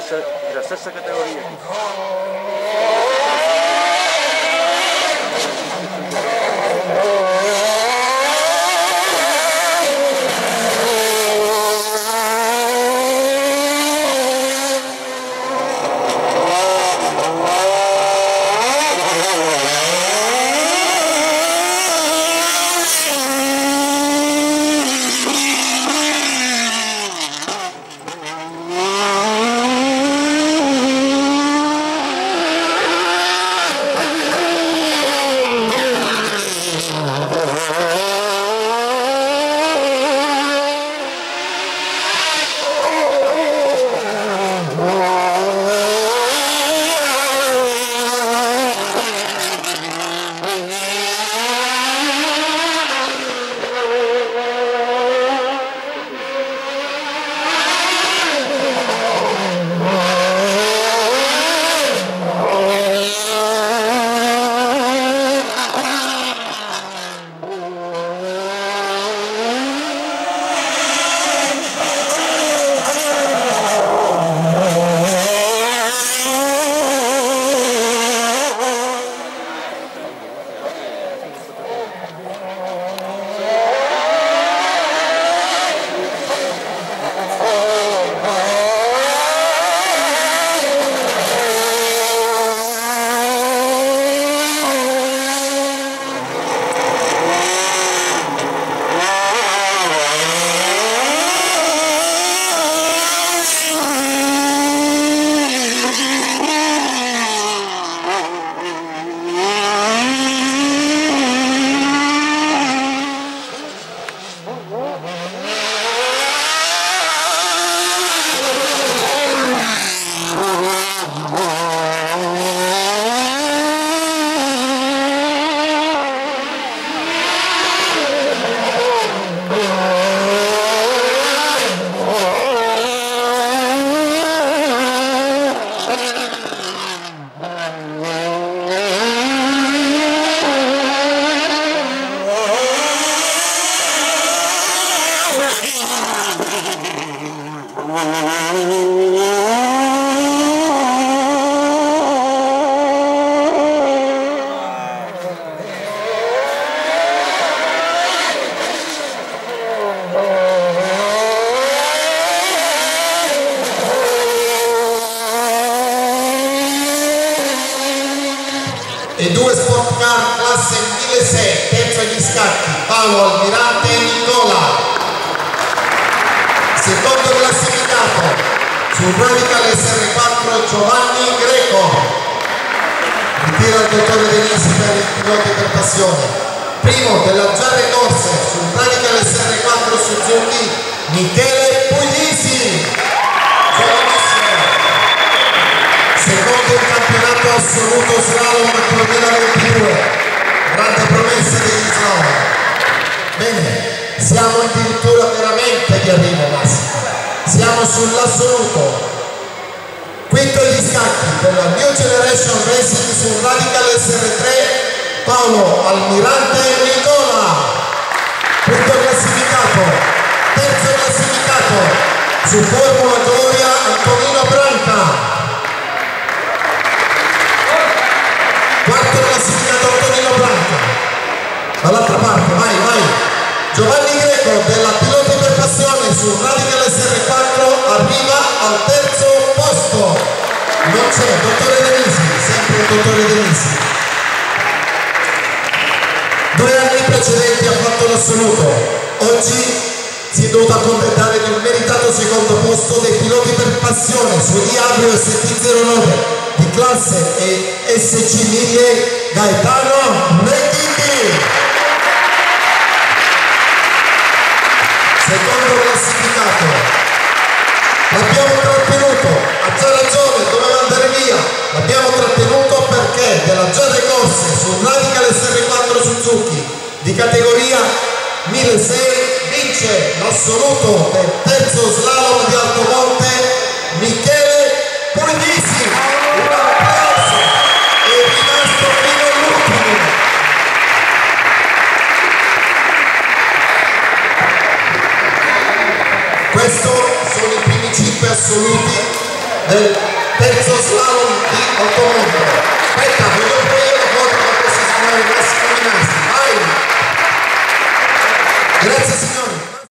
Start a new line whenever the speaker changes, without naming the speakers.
stessa, della stessa categoria.
E due sport car classe 1006, terzo agli scatti, Paolo Almirante Nicola. Secondo classificato, sul Radical SR4 Giovanni Greco. Ritira il dottore Denisi per i piloti per passione. Primo della Giarre Corse sul Radical SR4 Suzuki, Michele Puglisi. Secondo il campionato assoluto slalom 2022 grande promessa degli slalom bene siamo addirittura veramente di arrivo massimo siamo sull'assoluto quinto agli scacchi della New Generation Racing sul Radical SR3 Paolo Almirante Nicola. Quinto classificato. Terzo classificato. Su Formula Gloria Antonino Branca. Quarto classificato Antonino Branca. Dall'altra parte vai vai. Giovanni Greco della Piloti l'assoluto oggi si è dovuto accontentare un meritato secondo posto dei piloti per passione su Diablo ST09 di classe e SC 1000 Gaetano Redditi. Secondo classificato. L'abbiamo trattenuto ha già ragione doveva andare via. L'abbiamo trattenuto perché della Giarre Corse sul Radical SR4 Suzuki di categoria 1600 vince l'assoluto del terzo slalom di Altomonte Michele Puglisi un applauso. È rimasto fino all'ultimo. Questo sono i primi 5 assoluti del terzo slalom di Ottomondo.